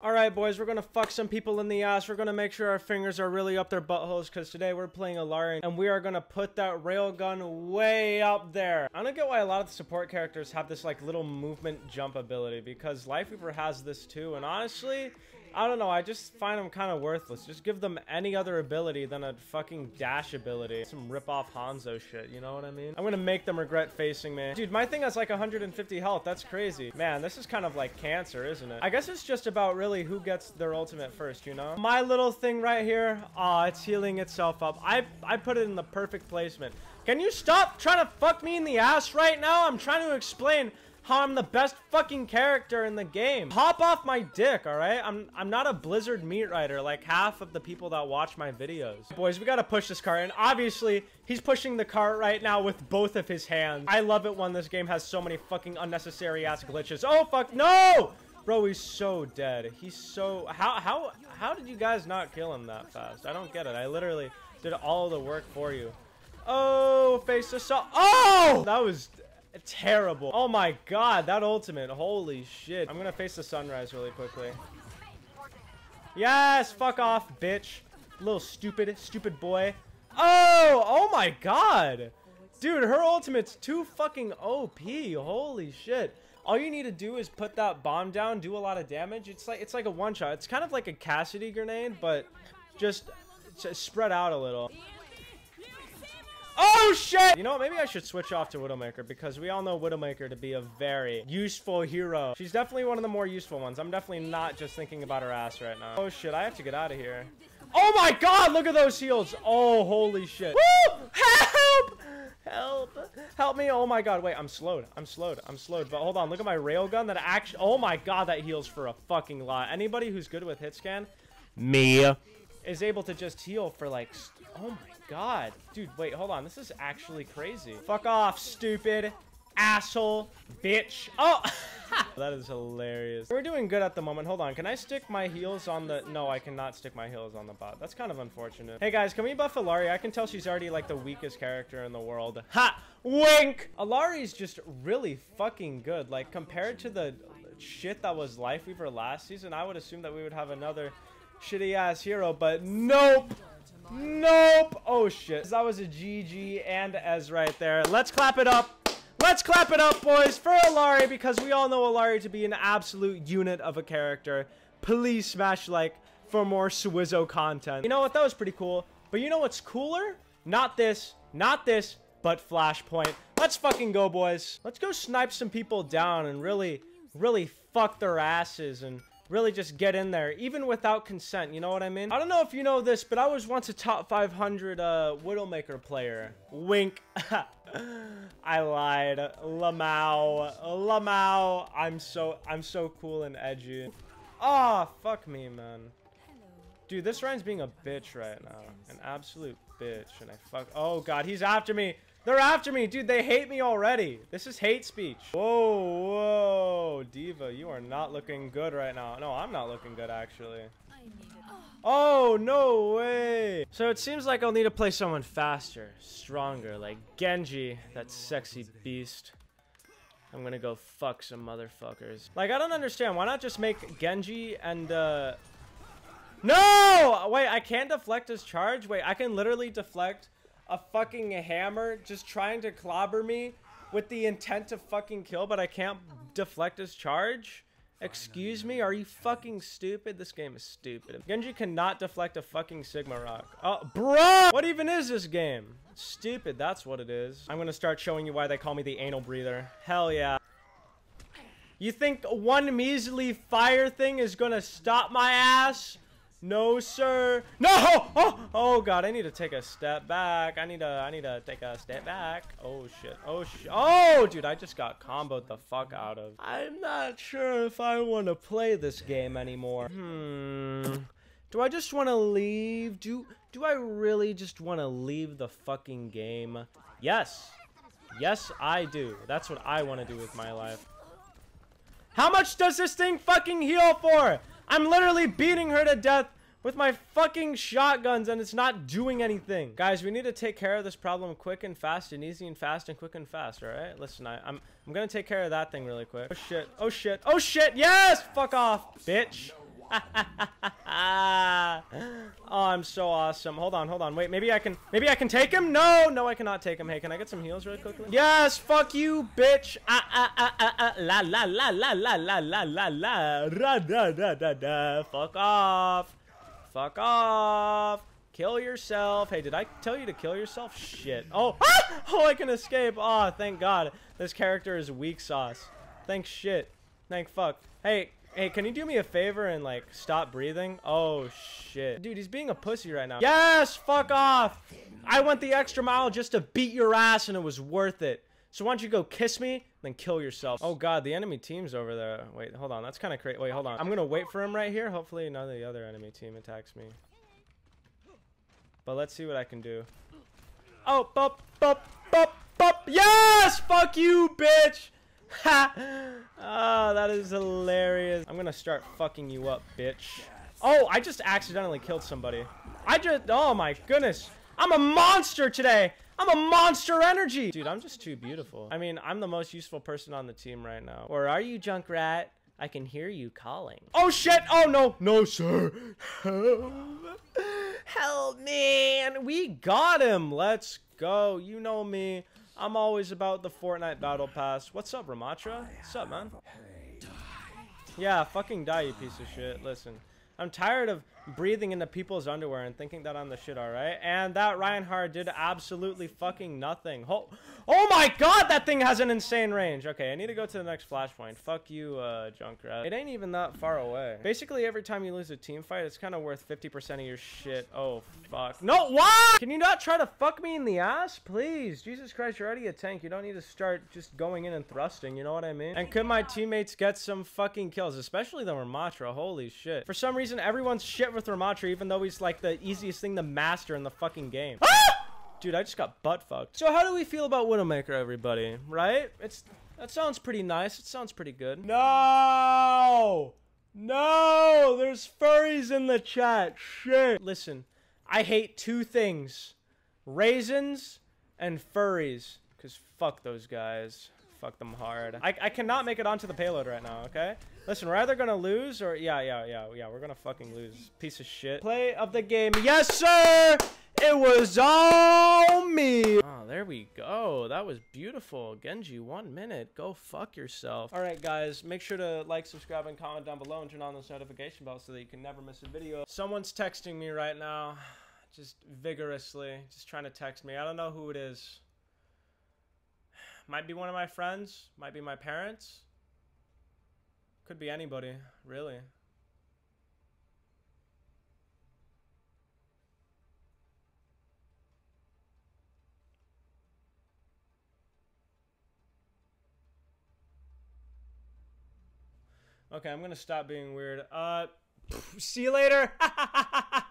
Alright boys, we're gonna fuck some people in the ass. We're gonna make sure our fingers are really up their buttholes because today we're playing Illari and we are gonna put that railgun way up there. I don't get why a lot of the support characters have this like little movement jump ability because Lifeweaver has this too and honestly, I don't know, I just find them kind of worthless. Just give them any other ability than a fucking dash ability. Some rip-off Hanzo shit, you know what I mean? I'm gonna make them regret facing me. Dude, my thing has like 150 health, that's crazy. Man, this is kind of like cancer, isn't it? I guess it's just about really who gets their ultimate first, you know? My little thing right here, aw, it's healing itself up. I, I put it in the perfect placement. Can you stop trying to fuck me in the ass right now? I'm trying to explain I'm the best fucking character in the game. Hop off my dick, alright? I'm I'm not a Blizzard meat writer like half of the people that watch my videos. Boys, we gotta push this cart, and obviously, he's pushing the cart right now with both of his hands. I love it when this game has so many fucking unnecessary ass glitches. Oh, fuck, no! Bro, he's so dead. He's so... How, how, how did you guys not kill him that fast? I don't get it. I literally did all the work for you. Oh, face assault. Oh! That was terrible. Oh my god, that ultimate. Holy shit. I'm gonna face the sunrise really quickly. Yes! Fuck off, bitch. Little stupid, stupid boy. Oh! Oh my god! Dude, her ultimate's too fucking OP. Holy shit. All you need to do is put that bomb down, do a lot of damage. It's like it's like a one-shot. It's kind of like a Cassidy grenade, but just spread out a little. Oh shit! You know what? Maybe I should switch off to Widowmaker because we all know Widowmaker to be a very useful hero. She's definitely one of the more useful ones. I'm definitely not just thinking about her ass right now. Oh shit, I have to get out of here. Oh my god, look at those heals. Oh, holy shit. Woo! Help! Help! Help me! Oh my god, wait, I'm slowed. I'm slowed. I'm slowed. But hold on, look at my railgun that actually... Oh my god, that heals for a fucking lot. Anybody who's good with hit scan? Me is able to just heal for like, oh my god. Dude, wait, hold on. This is actually crazy. Fuck off, stupid asshole bitch. Oh, that is hilarious. We're doing good at the moment. Hold on. Can I stick my heels on the... No, I cannot stick my heels on the bot. That's kind of unfortunate. Hey, guys, can we buff Illari? I can tell she's already, like, the weakest character in the world. Ha! Wink! Illari's just really fucking good. Like, compared to the shit that was Lifeweaver last season, I would assume that we would have another shitty ass hero, but nope. Nope. Oh shit. That was a GG and Ez right there. Let's clap it up. Let's clap it up, boys, for Illari, because we all know Illari to be an absolute unit of a character. Please smash like for more Swizzo content. You know what? That was pretty cool. But you know what's cooler? Not this, not this, but Flashpoint. Let's fucking go, boys. Let's go snipe some people down and really, really fuck their asses and really just get in there, even without consent, you know what I mean? I don't know if you know this, but I was once a top 500 uh, Widowmaker player. Wink. I lied. Lamau. Lamau. I'm so, I'm so cool and edgy. Oh, fuck me, man. Dude, this Rein's being a bitch right now. An absolute bitch. And I fuck... Oh, God. He's after me. They're after me. Dude, they hate me already. This is hate speech. Whoa, whoa. D.Va, you are not looking good right now. No, I'm not looking good, actually. Oh, no way. So it seems like I'll need to play someone faster, stronger, like Genji, that sexy beast. I'm gonna go fuck some motherfuckers. Like, I don't understand. Why not just make Genji and, uh... No! Wait, I can't deflect his charge? Wait, I can literally deflect a fucking hammer just trying to clobber me with the intent to fucking kill, but I can't deflect his charge? Excuse me? Are you fucking stupid? This game is stupid. Genji cannot deflect a fucking Sigma Rock. Oh, bro! What even is this game? Stupid, that's what it is. I'm gonna start showing you why they call me the anal breather. Hell yeah. You think one measly fire thing is gonna stop my ass? No, sir. No! Oh, oh, God. I need to take a step back. I need to, I need to take a step back. Oh, shit. Oh, shit. Oh, dude, I just got comboed the fuck out of. I'm not sure if I want to play this game anymore. Hmm. Do I just want to leave? Do, do I really just want to leave the fucking game? Yes. Yes, I do. That's what I want to do with my life. How much does this thing fucking heal for? I'm literally beating her to death with my fucking shotguns and it's not doing anything. Guys, we need to take care of this problem quick and fast and easy and fast and quick and fast, alright? Listen, I, I'm, I'm gonna take care of that thing really quick. Oh shit, oh shit, oh shit, yes! Fuck off, bitch. oh, I'm so awesome. Hold on, hold on. Wait, maybe I can maybe I can take him? No, no, I cannot take him. Hey, can I get some heals really quickly? Yes, fuck you, bitch. Ah ah ah ah ah la la la la la la la la la ra da da da da. Fuck off. Fuck off. Kill yourself. Hey, did I tell you to kill yourself? Shit. Oh, ah! oh, I can escape. Oh, thank God. This character is weak sauce. Thank shit. Thank fuck. Hey, Hey, can you do me a favor and, like, stop breathing? Oh, shit. Dude, he's being a pussy right now. Yes! Fuck off! I went the extra mile just to beat your ass, and it was worth it. So why don't you go kiss me, then kill yourself. Oh, God, the enemy team's over there. Wait, hold on. That's kind of crazy. Wait, hold on. I'm to wait for him right here. Hopefully none of the other enemy team attacks me. But let's see what I can do. Oh, bop, bop, bop, bop. Yes! Fuck you, bitch! Ha! oh, that is hilarious. I'm gonna start fucking you up, bitch. Oh, I just accidentally killed somebody. I just, oh my goodness. I'm a monster today. I'm a monster energy. Dude, I'm just too beautiful. I mean, I'm the most useful person on the team right now. Or are you, Junkrat? I can hear you calling. Oh shit! Oh no! No, sir! Help! Help me! And we got him! Let's go. You know me. I'm always about the Fortnite Battle Pass. What's up, Ramattra? What's up, man? Yeah, fucking die, you piece of shit. Listen, I'm tired of breathing into people's underwear and thinking that I'm the shit, alright? And that Reinhardt did absolutely fucking nothing. Oh, oh my god, that thing has an insane range. Okay, I need to go to the next flashpoint. Fuck you, uh, Junkrat. It ain't even that far away. Basically, every time you lose a team fight, it's kind of worth 50% of your shit. Oh, fuck. No, what? Can you not try to fuck me in the ass? Please. Jesus Christ, you're already a tank. You don't need to start just going in and thrusting. You know what I mean? And could my teammates get some fucking kills? Especially the Ramattra. Holy shit. For some reason, everyone's shit with Ramattra, even though he's like the easiest thing to master in the fucking game. Ah! Dude, I just got butt fucked. So how do we feel about Widowmaker, everybody? Right? It's That sounds pretty nice. It sounds pretty good. No! No! There's furries in the chat. Shit. Listen, I hate two things. Raisins and furries. Because fuck those guys. Fuck them hard. I, I cannot make it onto the payload right now, okay? Listen, we're either gonna lose or... Yeah, yeah, yeah, yeah. We're gonna fucking lose. Piece of shit. Play of the game. Yes, sir! It was all me! Oh, there we go. That was beautiful. Genji, one minute. Go fuck yourself. Alright, guys. Make sure to like, subscribe, and comment down below and turn on those notification bells so that you can never miss a video. Someone's texting me right now. Just vigorously. Just trying to text me. I don't know who it is. Might be one of my friends. Might be my parents. Could be anybody, really. Okay, I'm gonna stop being weird. Uh, see you later.